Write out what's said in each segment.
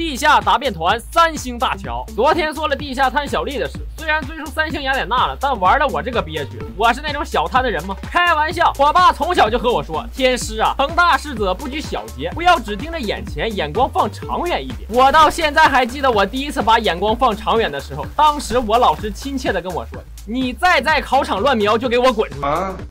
地下答辩团三星大乔，昨天说了地下摊小丽的事，虽然追出三星雅典娜了，但玩的我这个憋屈。我是那种小贪的人吗？开玩笑，我爸从小就和我说，天师啊，成大事者不拘小节，不要只盯着眼前，眼光放长远一点。我到现在还记得我第一次把眼光放长远的时候，当时我老师亲切的跟我说。你再在考场乱瞄，就给我滚出去！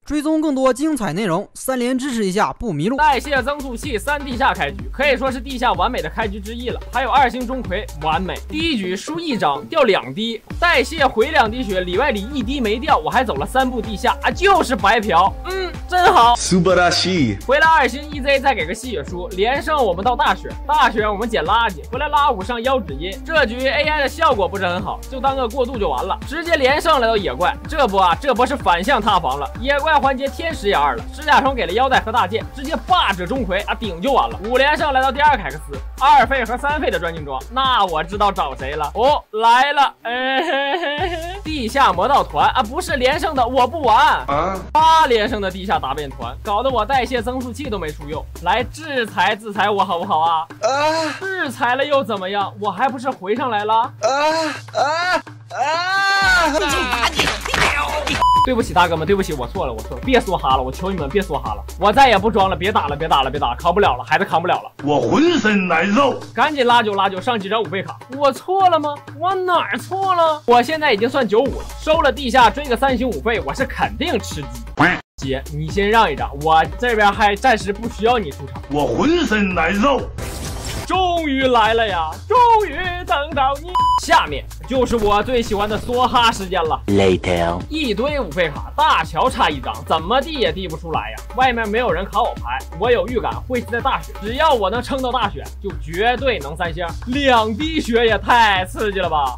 追踪更多精彩内容，三连支持一下不迷路。代谢增速器三地下开局，可以说是地下完美的开局之一了。还有二星钟馗，完美。第一局输一张掉两滴，代谢回两滴血，里外里一滴没掉，我还走了三步地下啊，就是白嫖。嗯，真好。super 大戏。回来二星 EZ 再给个吸血书，连胜我们到大选，大选我们捡垃圾，回来拉五上腰指音。这局 AI 的效果不是很好，就当个过渡就完了，直接连胜来到。野怪，这波啊，这波是反向塌房了。野怪环节天使也二了，指甲虫给了腰带和大剑，直接霸者钟馗啊顶就完了。五连胜来到第二凯克斯，二费和三费的专精装，那我知道找谁了。哦，来了，哎嘿嘿嘿，地下魔道团啊，不是连胜的我不玩啊。八连胜的地下答辩团，搞得我代谢增速器都没处用，来制裁制裁我好不好啊？啊，制裁了又怎么样？我还不是回上来了？啊啊！啊！对不起，大哥们，对不起，我错了，我错了，别梭哈了，我求你们别梭哈了，我再也不装了，别打了，别打了，别打，扛不了了，孩子扛不了了，我浑身难受，赶紧拉九拉九，上几张五倍卡，我错了吗？我哪儿错了？我现在已经算九五了，收了地下追个三星五倍，我是肯定吃鸡。姐，你先让一让，我这边还暂时不需要你出场，我浑身难受。终于来了呀！终于等到你。下面就是我最喜欢的梭哈时间了。Later，一堆五费卡，大乔差一张，怎么递也递不出来呀！外面没有人卡我牌，我有预感会是在大雪。只要我能撑到大雪，就绝对能三星。两滴血也太刺激了吧！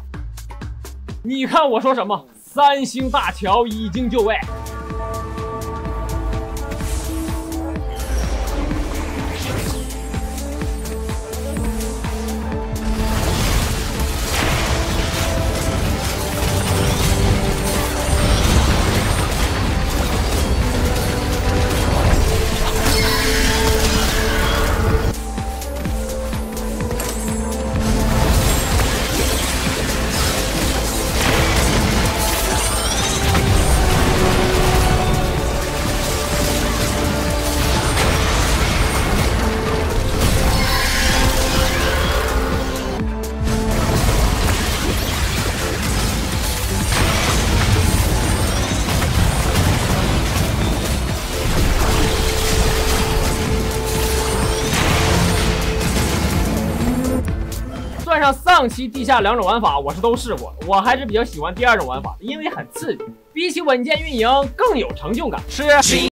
你看我说什么？三星大乔已经就位。上上期地下两种玩法我是都试过，我还是比较喜欢第二种玩法，因为很刺激，比起稳健运营更有成就感。是。